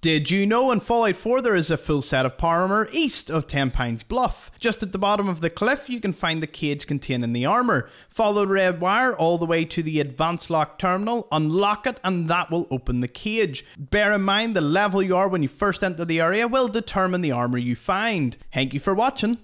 Did you know in Fallout 4 there is a full set of armor east of Tenpines Bluff? Just at the bottom of the cliff, you can find the cage containing the armor. Follow the red wire all the way to the advanced lock terminal, unlock it, and that will open the cage. Bear in mind the level you are when you first enter the area will determine the armor you find. Thank you for watching.